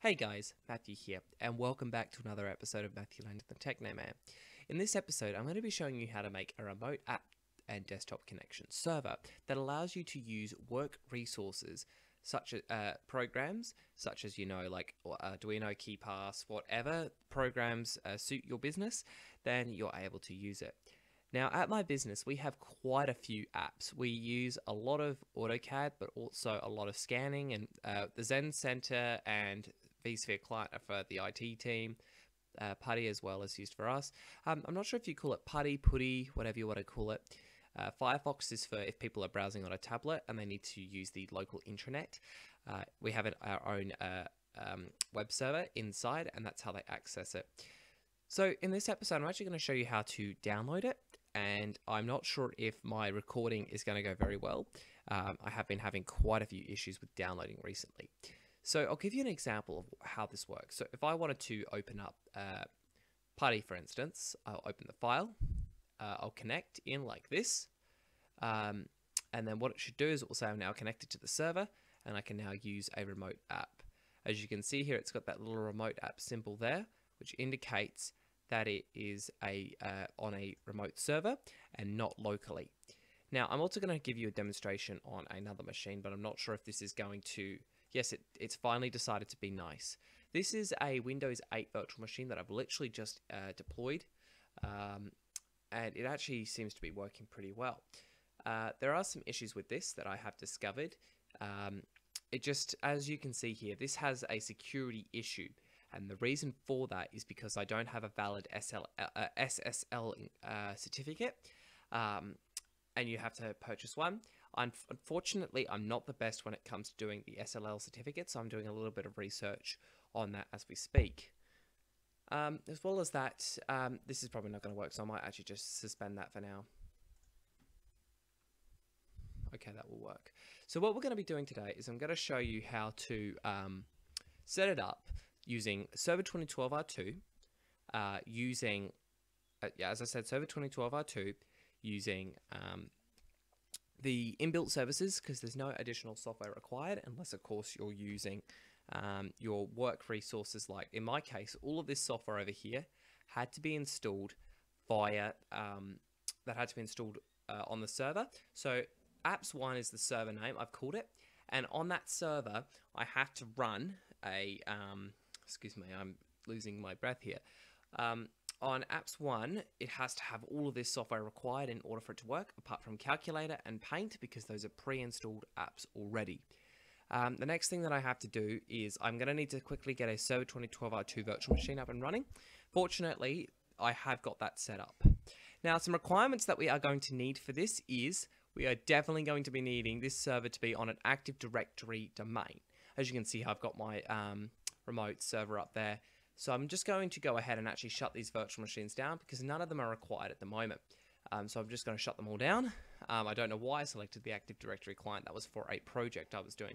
Hey guys, Matthew here, and welcome back to another episode of Matthew Landon the Techno Man. In this episode, I'm going to be showing you how to make a remote app and desktop connection server that allows you to use work resources such as uh, programs such as you know like uh, Arduino, KeePass, whatever programs uh, suit your business, then you're able to use it. Now, at my business, we have quite a few apps. We use a lot of AutoCAD, but also a lot of scanning and uh, the XenCenter and vSphere Client for the IT team. Uh, Putty as well is used for us. Um, I'm not sure if you call it Putty, Putty, whatever you want to call it. Uh, Firefox is for if people are browsing on a tablet and they need to use the local intranet. Uh, we have it, our own uh, um, web server inside, and that's how they access it. So in this episode, I'm actually going to show you how to download it, and I'm not sure if my recording is going to go very well. Um, I have been having quite a few issues with downloading recently. So I'll give you an example of how this works. So if I wanted to open up uh, Putty, for instance, I'll open the file, uh, I'll connect in like this, um, and then what it should do is it will say I'm now connected to the server, and I can now use a remote app. As you can see here, it's got that little remote app symbol there, which indicates that it is a uh, on a remote server and not locally. Now, I'm also going to give you a demonstration on another machine, but I'm not sure if this is going to Yes, it, it's finally decided to be nice. This is a Windows 8 virtual machine that I've literally just uh, deployed, um, and it actually seems to be working pretty well. Uh, there are some issues with this that I have discovered. Um, it just, as you can see here, this has a security issue. And the reason for that is because I don't have a valid SL, uh, SSL uh, certificate. Um, and you have to purchase one. Unfortunately, I'm not the best when it comes to doing the SLL certificate, so I'm doing a little bit of research on that as we speak. Um, as well as that, um, this is probably not going to work, so I might actually just suspend that for now. Okay, that will work. So what we're going to be doing today is I'm going to show you how to um, set it up using Server 2012R2, uh, using, uh, yeah, as I said, Server 2012R2, using um, the inbuilt services because there's no additional software required unless of course you're using um, your work resources. Like in my case all of this software over here had to be installed via um, that had to be installed uh, on the server. So apps one is the server name I've called it. And on that server I have to run a um, excuse me I'm losing my breath here. Um, on Apps 1, it has to have all of this software required in order for it to work, apart from Calculator and Paint, because those are pre-installed apps already. Um, the next thing that I have to do is I'm going to need to quickly get a Server 2012R2 virtual machine up and running. Fortunately, I have got that set up. Now, some requirements that we are going to need for this is we are definitely going to be needing this server to be on an Active Directory domain. As you can see, I've got my um, remote server up there. So I'm just going to go ahead and actually shut these virtual machines down because none of them are required at the moment. Um, so I'm just going to shut them all down. Um, I don't know why I selected the Active Directory client. That was for a project I was doing.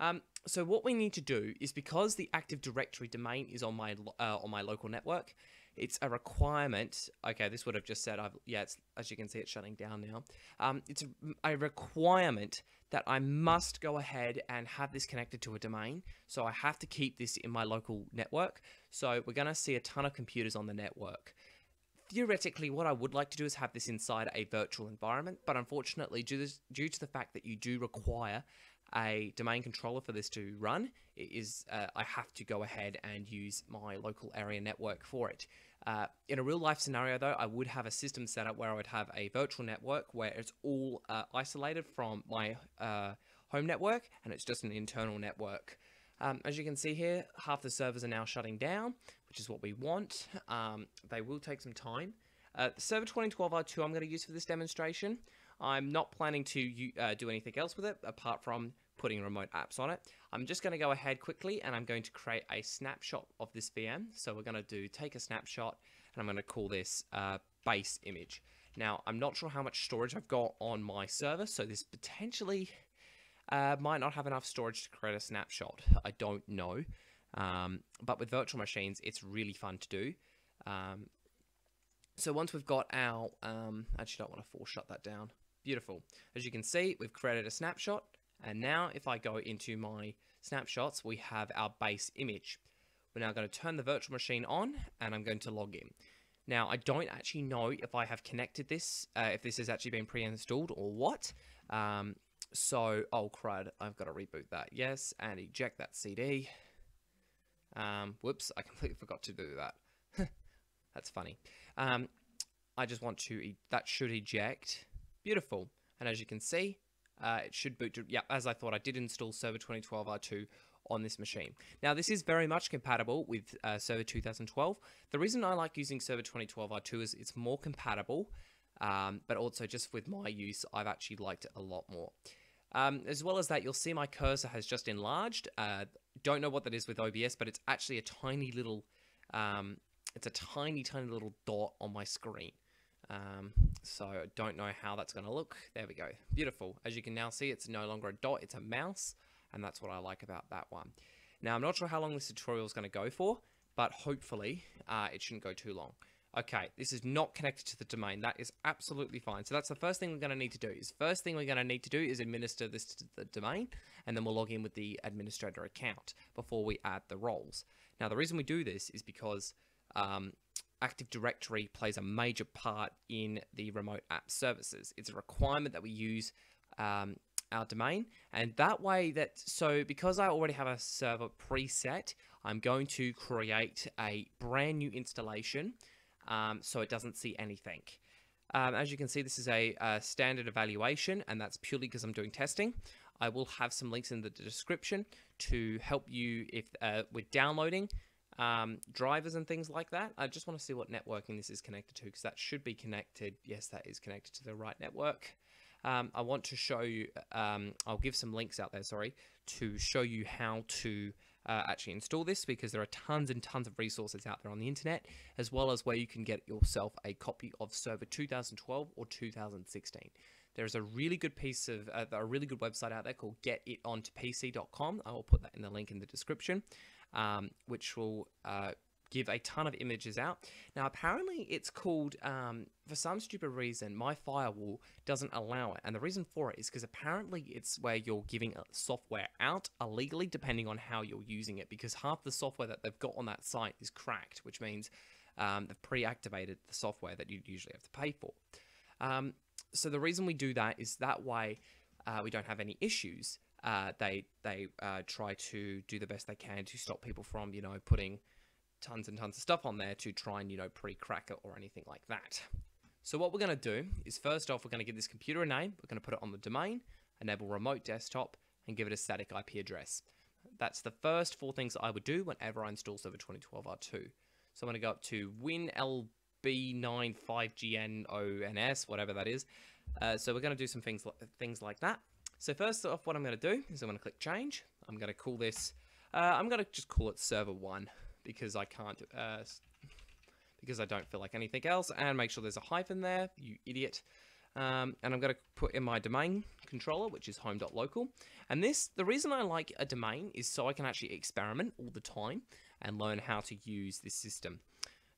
Um, so what we need to do is because the Active Directory domain is on my uh, on my local network, it's a requirement. Okay, this would have just said, I've, yeah, as you can see, it's shutting down now. Um, it's a, a, requirement that I must go ahead and have this connected to a domain. So I have to keep this in my local network. So we're going to see a ton of computers on the network. Theoretically, what I would like to do is have this inside a virtual environment, but unfortunately, due to, the fact that you do require a domain controller for this to run, is uh, I have to go ahead and use my local area network for it. Uh, in a real life scenario, though, I would have a system set up where I would have a virtual network where it's all uh, isolated from my uh, home network and it's just an internal network. Um, as you can see here, half the servers are now shutting down, which is what we want. Um, they will take some time. Uh, the server 2012R2 I'm going to use for this demonstration. I'm not planning to uh, do anything else with it apart from putting remote apps on it. I'm just going to go ahead quickly and I'm going to create a snapshot of this VM. So we're going to do take a snapshot and I'm going to call this uh, base image. Now, I'm not sure how much storage I've got on my server, so this potentially uh, might not have enough storage to create a snapshot. I don't know. Um, but with virtual machines, it's really fun to do. Um, so once we've got our, um, actually don't want to force shut that down. Beautiful. As you can see, we've created a snapshot. And now if I go into my snapshots, we have our base image. We're now going to turn the virtual machine on and I'm going to log in. Now, I don't actually know if I have connected this, uh, if this has actually been pre-installed or what. Um, so, oh crud, I've got to reboot that. Yes, and eject that CD. Um, whoops, I completely forgot to do that. That's funny. Um, I just want to, e that should eject. Beautiful. And as you can see, uh, it should boot to, yeah, as I thought, I did install Server 2012 R2 on this machine. Now, this is very much compatible with uh, Server 2012. The reason I like using Server 2012 R2 is it's more compatible, um, but also just with my use, I've actually liked it a lot more. Um, as well as that, you'll see my cursor has just enlarged. Uh, don't know what that is with OBS, but it's actually a tiny little, um, it's a tiny, tiny little dot on my screen. Um, so I don't know how that's going to look. There we go. Beautiful. As you can now see, it's no longer a dot, it's a mouse. And that's what I like about that one. Now, I'm not sure how long this tutorial is going to go for, but hopefully uh, it shouldn't go too long. Okay, this is not connected to the domain. That is absolutely fine. So that's the first thing we're going to need to do. Is first thing we're going to need to do is administer this to the domain, and then we'll log in with the administrator account before we add the roles. Now, the reason we do this is because um, Active Directory plays a major part in the remote app services. It's a requirement that we use um, our domain and that way that so because I already have a server preset I'm going to create a brand new installation um, so it doesn't see anything. Um, as you can see, this is a, a standard evaluation, and that's purely because I'm doing testing. I will have some links in the description to help you if uh, with downloading um, drivers and things like that. I just want to see what networking this is connected to because that should be connected. Yes, that is connected to the right network. Um, I want to show you, um, I'll give some links out there, sorry, to show you how to uh, actually install this because there are tons and tons of resources out there on the internet, as well as where you can get yourself a copy of Server 2012 or 2016. There's a really good piece of uh, a really good website out there called getitontoPC.com. I will put that in the link in the description, um, which will uh, give a ton of images out. Now, apparently, it's called, um, for some stupid reason, my firewall doesn't allow it. And the reason for it is because apparently it's where you're giving software out illegally, depending on how you're using it, because half the software that they've got on that site is cracked, which means um, they've pre activated the software that you usually have to pay for. Um, so the reason we do that is that way uh, we don't have any issues. Uh, they they uh, try to do the best they can to stop people from you know putting tons and tons of stuff on there to try and, you know, pre-crack it or anything like that. So what we're going to do is first off, we're going to give this computer a name. We're going to put it on the domain, enable remote desktop, and give it a static IP address. That's the first four things I would do whenever I install Server 2012 R2. So I'm going to go up to WinLB95GNONS, whatever that is. Uh, so we're going to do some things, things like that. So first off, what I'm going to do is I'm going to click change. I'm going to call this, uh, I'm going to just call it server 1 because I can't, uh, because I don't feel like anything else, and make sure there's a hyphen there, you idiot. Um, and I'm going to put in my domain controller, which is home.local. And this, the reason I like a domain is so I can actually experiment all the time and learn how to use this system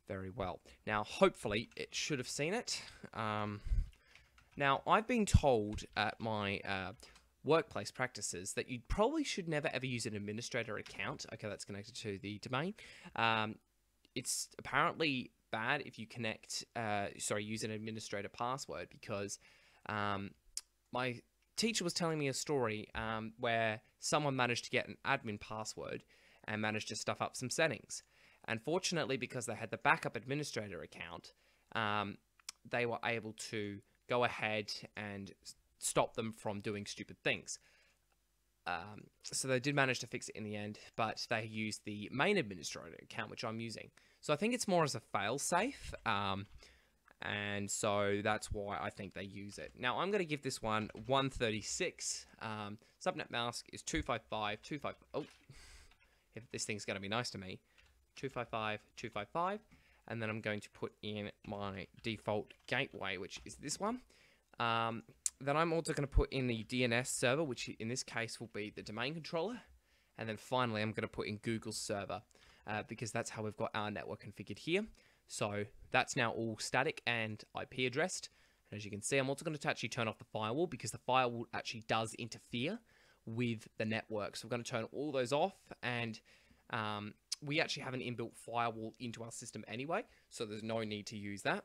very well. Now, hopefully, it should have seen it. Um, now, I've been told at my uh, workplace practices that you probably should never ever use an administrator account. Okay, that's connected to the domain. Um, it's apparently bad if you connect, uh, sorry, use an administrator password because um, my teacher was telling me a story um, where someone managed to get an admin password and managed to stuff up some settings. And fortunately, because they had the backup administrator account, um, they were able to go ahead and stop them from doing stupid things. Um, so they did manage to fix it in the end, but they used the main administrator account, which I'm using. So I think it's more as a fail-safe, um, and so that's why I think they use it. Now I'm going to give this one 136. Um, subnet mask is 255, 25. Oh, if this thing's going to be nice to me, 255, 255, and then I'm going to put in my default gateway, which is this one. Um, then I'm also going to put in the DNS server, which in this case will be the domain controller. And then finally, I'm going to put in Google's server uh, because that's how we've got our network configured here. So that's now all static and IP addressed. And as you can see, I'm also going to actually turn off the firewall because the firewall actually does interfere with the network. So we're going to turn all those off and um, we actually have an inbuilt firewall into our system anyway, so there's no need to use that.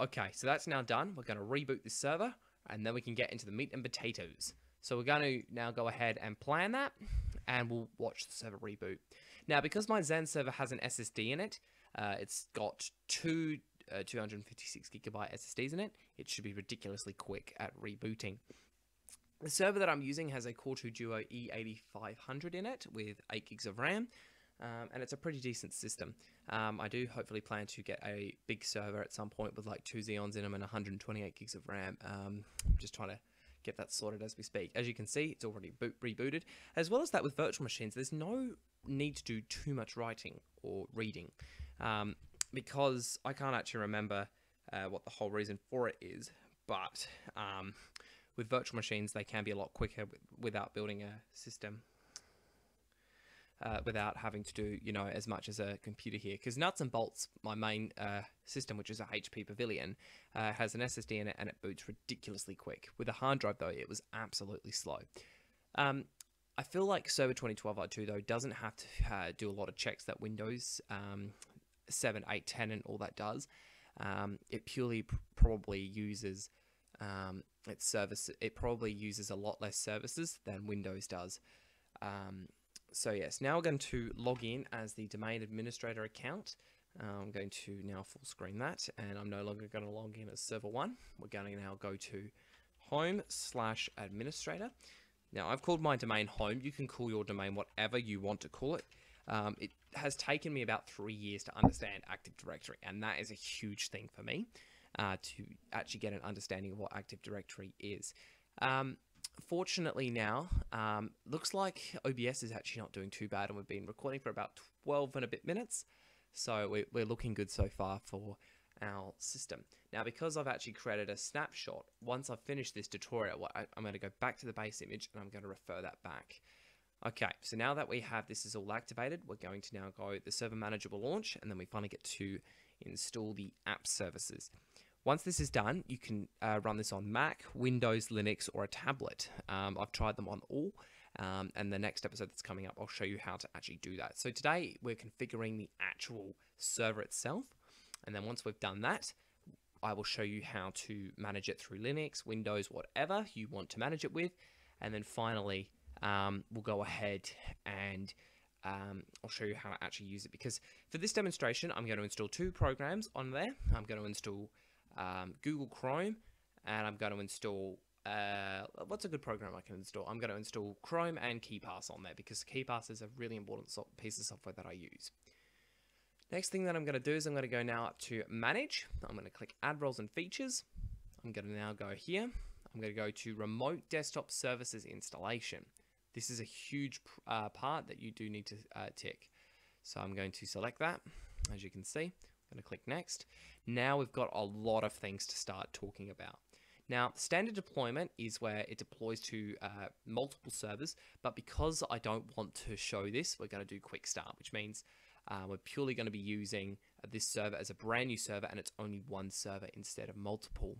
Okay, so that's now done. We're going to reboot this server and then we can get into the meat and potatoes. So we're going to now go ahead and plan that and we'll watch the server reboot. Now, because my XenServer has an SSD in it, uh, it's got two uh, 256 gigabyte SSDs in it. It should be ridiculously quick at rebooting. The server that I'm using has a Core 2 Duo E8500 in it with 8 gigs of RAM, um, and it's a pretty decent system. Um, I do hopefully plan to get a big server at some point with like two Xeons in them and 128 gigs of RAM. Um, I'm just trying to get that sorted as we speak. As you can see, it's already boot- rebooted. As well as that with virtual machines, there's no need to do too much writing or reading um, because I can't actually remember uh, what the whole reason for it is, but um, with virtual machines, they can be a lot quicker without building a system. Uh, without having to do, you know, as much as a computer here. Because Nuts and Bolts, my main uh, system, which is a HP Pavilion, uh, has an SSD in it and it boots ridiculously quick. With a hard drive, though, it was absolutely slow. Um, I feel like Server 2012 R2, though, doesn't have to uh, do a lot of checks that Windows um, 7, 8, 10, and all that does. Um, it purely pr probably uses um, its service. It probably uses a lot less services than Windows does. Um, so yes, now we're going to log in as the domain administrator account. Uh, I'm going to now full screen that, and I'm no longer going to log in as server one. We're going to now go to home slash administrator. Now I've called my domain home. You can call your domain whatever you want to call it. Um, it has taken me about three years to understand Active Directory, and that is a huge thing for me uh, to actually get an understanding of what Active Directory is. Um, fortunately now, um, looks like OBS is actually not doing too bad, and we've been recording for about 12 and a bit minutes, so we're, we're looking good so far for our system. Now, because I've actually created a snapshot, once I've finished this tutorial, I, I'm going to go back to the base image, and I'm going to refer that back. Okay, so now that we have this is all activated, we're going to now go the server manager will launch, and then we finally get to install the app services. Once this is done, you can uh, run this on Mac, Windows, Linux, or a tablet. Um, I've tried them on all, um, and the next episode that's coming up, I'll show you how to actually do that. So today, we're configuring the actual server itself, and then once we've done that, I will show you how to manage it through Linux, Windows, whatever you want to manage it with, and then finally, um, we'll go ahead and um, I'll show you how to actually use it because for this demonstration, I'm going to install two programs on there. I'm going to install um, Google Chrome and I'm going to install uh, what's a good program I can install? I'm going to install Chrome and KeePass on there because KeePass is a really important so piece of software that I use. Next thing that I'm going to do is I'm going to go now up to Manage. I'm going to click Add Roles and Features. I'm going to now go here. I'm going to go to Remote Desktop Services Installation. This is a huge uh, part that you do need to uh, tick. So I'm going to select that, as you can see. Going to click Next. Now we've got a lot of things to start talking about. Now, standard deployment is where it deploys to uh, multiple servers, but because I don't want to show this, we're going to do quick start, which means uh, we're purely going to be using uh, this server as a brand new server and it's only one server instead of multiple.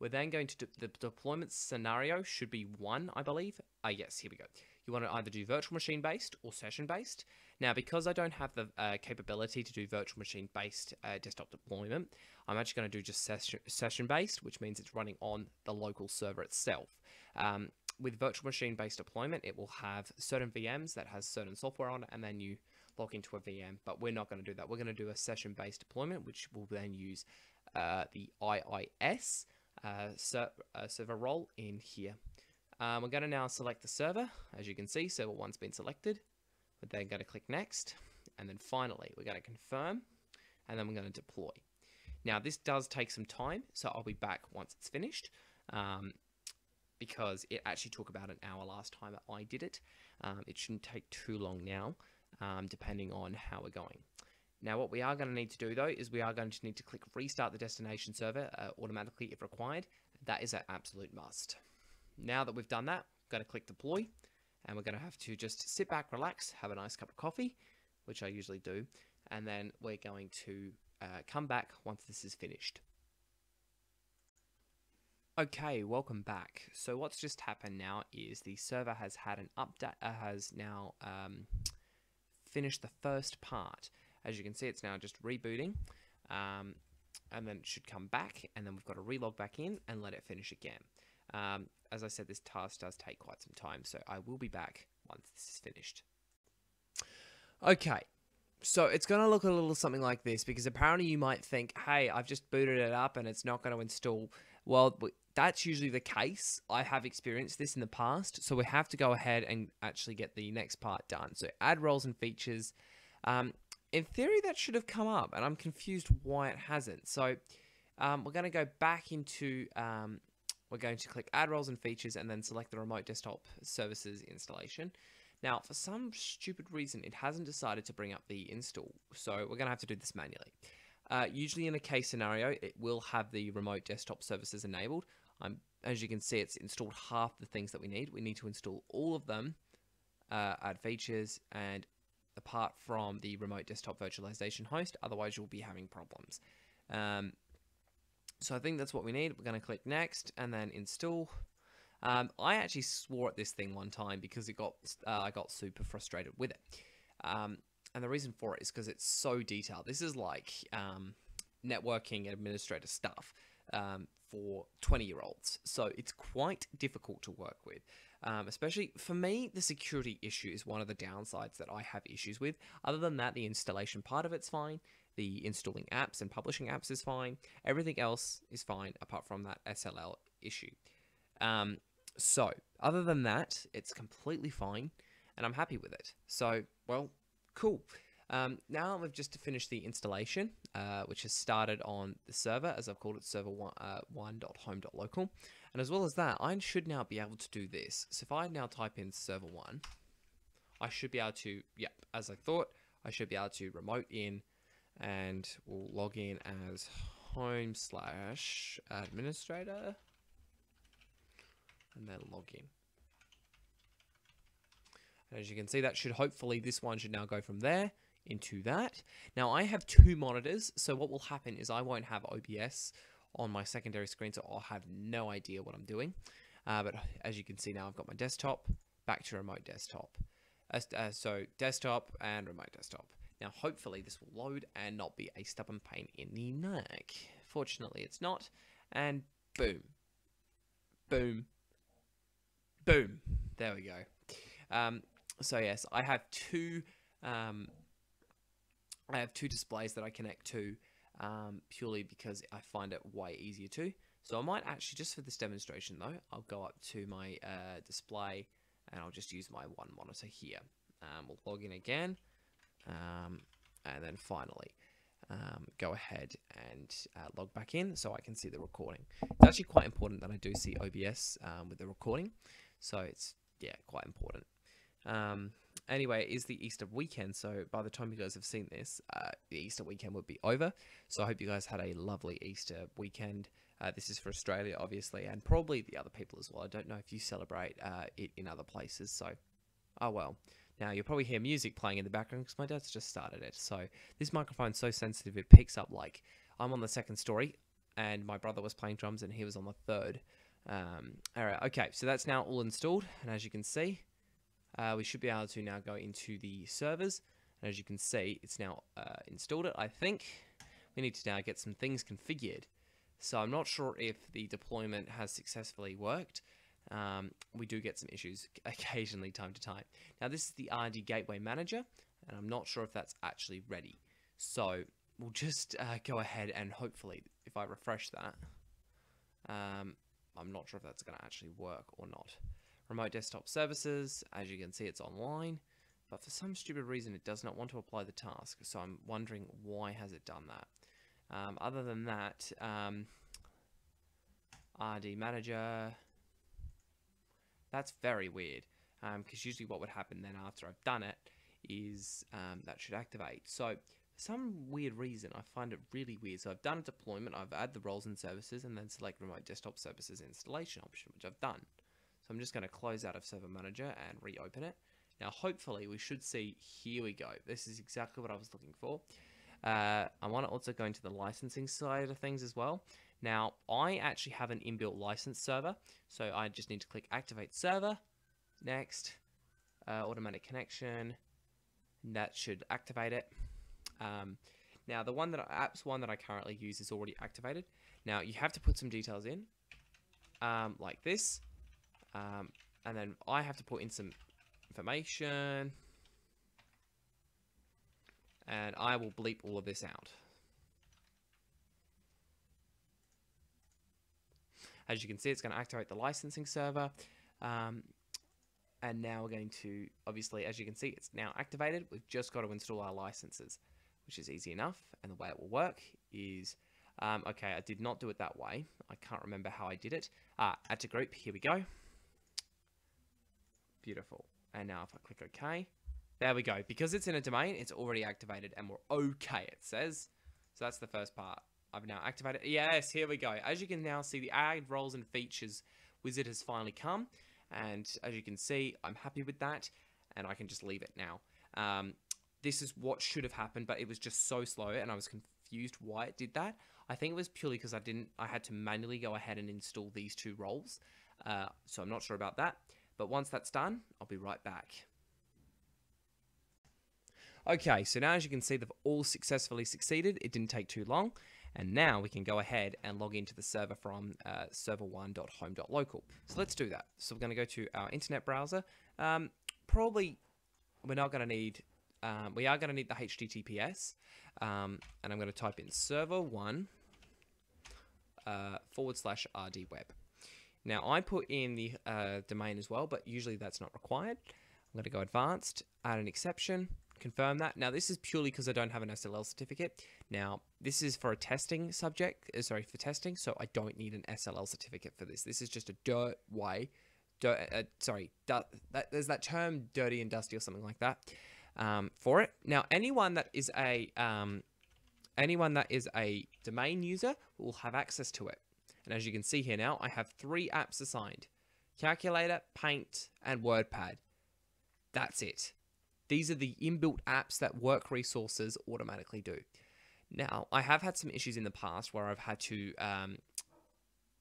We're then going to, de the deployment scenario should be one, I believe. Ah, yes, here we go. You want to either do virtual machine based or session based. Now, because I don't have the uh, capability to do virtual machine based uh, desktop deployment, I'm actually going to do just session, session based, which means it's running on the local server itself. Um, with virtual machine based deployment, it will have certain VMs that has certain software on it, and then you log into a VM. But we're not going to do that. We're going to do a session based deployment, which will then use uh, the IIS uh, ser uh, server role in here. Um, we're going to now select the server. As you can see, server one's been selected. We're then going to click next. And then finally, we're going to confirm. And then we're going to deploy. Now, this does take some time, so I'll be back once it's finished. Um, because it actually took about an hour last time I did it. Um, it shouldn't take too long now, um, depending on how we're going. Now what we are going to need to do though is we are going to need to click restart the destination server uh, automatically if required. That is an absolute must. Now that we've done that, we're going to click deploy and we're going to have to just sit back, relax, have a nice cup of coffee, which I usually do, and then we're going to uh, come back once this is finished. Okay, welcome back. So what's just happened now is the server has had an update, uh, has now um, finished the first part. As you can see, it's now just rebooting, um, and then it should come back, and then we've got to relog back in and let it finish again. Um, as I said, this task does take quite some time, so I will be back once this is finished. Okay, so it's going to look a little something like this because apparently you might think, hey, I've just booted it up and it's not going to install. Well, that's usually the case. I have experienced this in the past, so we have to go ahead and actually get the next part done. So add roles and features. Um, in theory, that should have come up, and I'm confused why it hasn't. So um, we're going to go back into, um, we're going to click add roles and features and then select the remote desktop services installation. Now, for some stupid reason, it hasn't decided to bring up the install, so we're going to have to do this manually. Uh, usually in a case scenario, it will have the remote desktop services enabled. As you can see, it's installed half the things that we need. We need to install all of them, uh, add features, and apart from the remote desktop virtualization host, otherwise you'll be having problems. Um, so I think that's what we need. We're going to click next and then install. Um, I actually swore at this thing one time because it got uh, I got super frustrated with it. Um, and the reason for it is because it's so detailed. This is like um, networking and administrator stuff um, for 20 year olds. So it's quite difficult to work with. Um, especially for me, the security issue is one of the downsides that I have issues with. Other than that, the installation part of it's fine. The installing apps and publishing apps is fine. Everything else is fine apart from that SLL issue. Um, so, other than that, it's completely fine, and I'm happy with it. So, well, cool. Um, now we've just finished the installation, uh, which has started on the server, as I've called it, server one, uh. And as well as that, I should now be able to do this. So if I now type in server one, I should be able to, yep, as I thought, I should be able to remote in and we'll log in as home slash administrator and then log in. And as you can see, that should hopefully, this one should now go from there into that. Now I have two monitors, so what will happen is I won't have OBS on my secondary screen, so I'll have no idea what I'm doing. Uh, but as you can see now, I've got my desktop, back to remote desktop. Uh, so desktop and remote desktop. Now hopefully this will load and not be a stubborn pain in the neck. Fortunately it's not, and boom, boom, boom. There we go. Um, so yes, I have two. Um, I have two displays that I connect to um, purely because I find it way easier to. So I might actually, just for this demonstration though, I'll go up to my uh, display and I'll just use my one monitor here. Um, we'll log in again, um, and then finally um, go ahead and uh, log back in so I can see the recording. It's actually quite important that I do see OBS um, with the recording, so it's yeah quite important. Um, anyway, it is the Easter weekend, so by the time you guys have seen this, uh, the Easter weekend would be over. So I hope you guys had a lovely Easter weekend. Uh, this is for Australia, obviously, and probably the other people as well. I don't know if you celebrate uh, it in other places, so oh well. Now you'll probably hear music playing in the background because my dad's just started it. So this microphone's so sensitive it picks up like I'm on the second story, and my brother was playing drums and he was on the third. Um, all right, okay, so that's now all installed, and as you can see, uh, we should be able to now go into the servers. And as you can see, it's now uh, installed it. I think we need to now get some things configured. So I'm not sure if the deployment has successfully worked. Um, we do get some issues occasionally time to time. Now this is the RD Gateway Manager, and I'm not sure if that's actually ready. So we'll just uh, go ahead and hopefully, if I refresh that, um, I'm not sure if that's going to actually work or not remote desktop services. As you can see, it's online, but for some stupid reason, it does not want to apply the task. So I'm wondering why has it done that. Um, other than that, um, RD manager, that's very weird. Because um, usually what would happen then after I've done it is um, that should activate. So for some weird reason, I find it really weird. So I've done a deployment, I've added the roles and services, and then select remote desktop services installation option, which I've done. So I'm just going to close out of Server Manager and reopen it. Now, hopefully, we should see, here we go. This is exactly what I was looking for. Uh, I want to also go into the licensing side of things as well, Now, I actually have an inbuilt license server, so I just need to click activate server, next, uh, automatic connection, and that should activate it. Um, now, the one that apps one that I currently use is already activated. Now, you have to put some details in, um, like this, um, and then I have to put in some information, and I will bleep all of this out. As you can see, it's going to activate the licensing server. Um, and now we're going to, obviously, as you can see, it's now activated. We've just got to install our licenses, which is easy enough. And the way it will work is, um, okay, I did not do it that way. I can't remember how I did it. Uh, add to group, here we go. Beautiful. And now if I click OK, there we go. Because it's in a domain, it's already activated and we're okay, it says. So that's the first part. I've now activated. Yes, here we go. As you can now see, the add roles and features wizard has finally come. And as you can see, I'm happy with that. And I can just leave it now. Um, this is what should have happened, but it was just so slow and I was confused why it did that. I think it was purely because I didn't, I had to manually go ahead and install these two roles. Uh, so I'm not sure about that. But once that's done, I'll be right back. Okay, so now as you can see, they've all successfully succeeded. It didn't take too long. And now we can go ahead and log into the server from uh, server1.home.local. So let's do that. So we're going to go to our internet browser. Um, probably we're not going to need, um, we are going to need the HTTPS. Um, and I'm going to type in server1 uh, forward slash rdweb. Now I put in the uh, domain as well, but usually that's not required. I'm going to go advanced, add an exception, confirm that. Now this is purely because I don't have an SLL certificate. Now this is for a testing subject, uh, sorry, for testing, so I don't need an SLL certificate for this. This is just a dirt way, dirt, uh, sorry, that, there's that term dirty and dusty or something like that um, for it. Now anyone that is a um, anyone that is a domain user will have access to it. And as you can see here now, I have three apps assigned. Calculator, Paint, and WordPad. That's it. These are the inbuilt apps that work resources automatically do. Now, I have had some issues in the past where I've had to, um,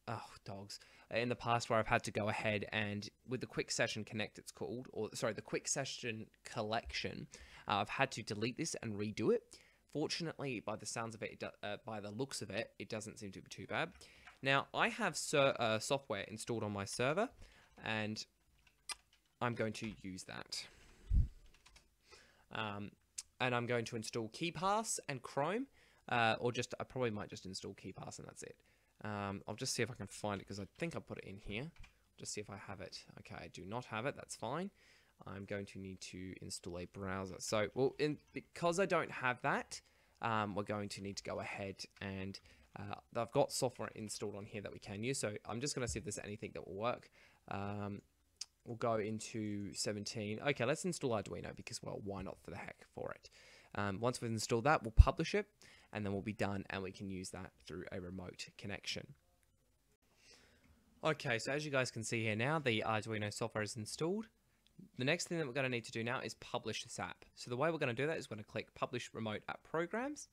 oh, dogs, in the past where I've had to go ahead and with the quick session connect, it's called, or sorry, the quick session collection, uh, I've had to delete this and redo it. Fortunately, by the sounds of it, it uh, by the looks of it, it doesn't seem to be too bad. Now, I have uh, software installed on my server, and I'm going to use that. Um, and I'm going to install KeePass and Chrome, uh, or just, I probably might just install KeePass and that's it. Um, I'll just see if I can find it because I think I put it in here. Just see if I have it. Okay, I do not have it. That's fine. I'm going to need to install a browser. So, well, in, because I don't have that, um, we're going to need to go ahead and uh, I've got software installed on here that we can use. So I'm just going to see if there's anything that will work. Um, we'll go into 17. Okay, let's install Arduino because, well, why not for the heck for it? Um, once we've installed that, we'll publish it and then we'll be done and we can use that through a remote connection. Okay, so as you guys can see here now, the Arduino software is installed. The next thing that we're going to need to do now is publish this app. So the way we're going to do that is we're going to click Publish Remote App Programs.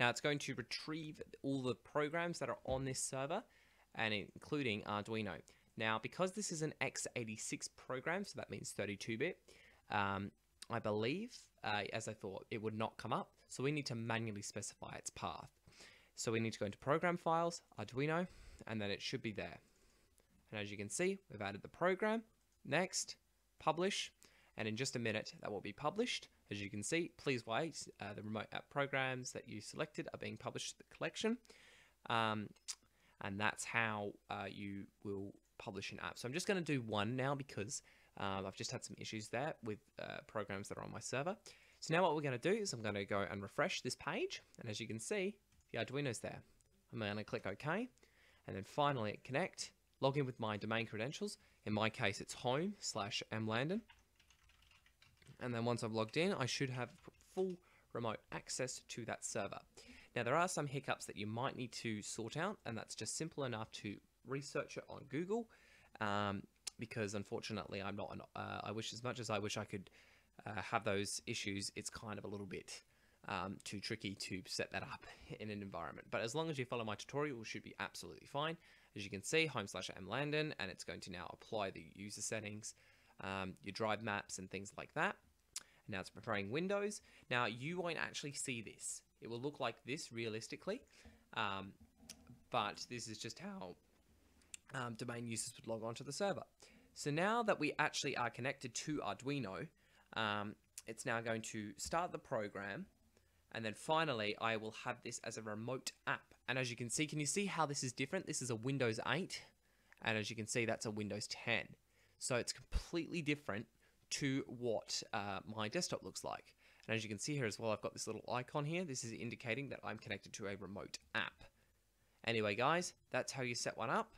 Now it's going to retrieve all the programs that are on this server and including Arduino. Now, because this is an x86 program, so that means 32-bit, um, I believe, uh, as I thought, it would not come up. So we need to manually specify its path. So we need to go into Program Files, Arduino, and then it should be there. And as you can see, we've added the program. Next, Publish, and in just a minute that will be published. As you can see, please wait, uh, the remote app programs that you selected are being published to the collection. Um, and that's how uh, you will publish an app. So I'm just going to do one now because um, I've just had some issues there with uh, programs that are on my server. So now what we're going to do is I'm going to go and refresh this page. And as you can see, the Arduino's there. I'm going to click OK. And then finally connect, log in with my domain credentials. In my case, it's home slash mlandon. And then once I've logged in, I should have full remote access to that server. Now, there are some hiccups that you might need to sort out, and that's just simple enough to research it on Google, um, because unfortunately, I'm not. An, uh, I wish as much as I wish I could uh, have those issues. It's kind of a little bit um, too tricky to set that up in an environment. But as long as you follow my tutorial, should be absolutely fine. As you can see, home slash mlandon, and it's going to now apply the user settings, um, your drive maps and things like that. And Now it's preparing Windows. Now you won't actually see this. It will look like this realistically, um, but this is just how um, domain users would log onto the server. So now that we actually are connected to Arduino, um, it's now going to start the program and then finally I will have this as a remote app. And as you can see, can you see how this is different? This is a Windows 8 and as you can see that's a Windows 10. So it's completely different to what uh, my desktop looks like. And as you can see here as well, I've got this little icon here. This is indicating that I'm connected to a remote app. Anyway, guys, that's how you set one up.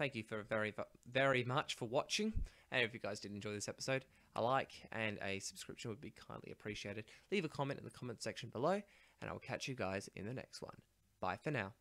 Thank you for very, very much for watching. And if you guys did enjoy this episode, a like and a subscription would be kindly appreciated. Leave a comment in the comment section below, and I will catch you guys in the next one. Bye for now.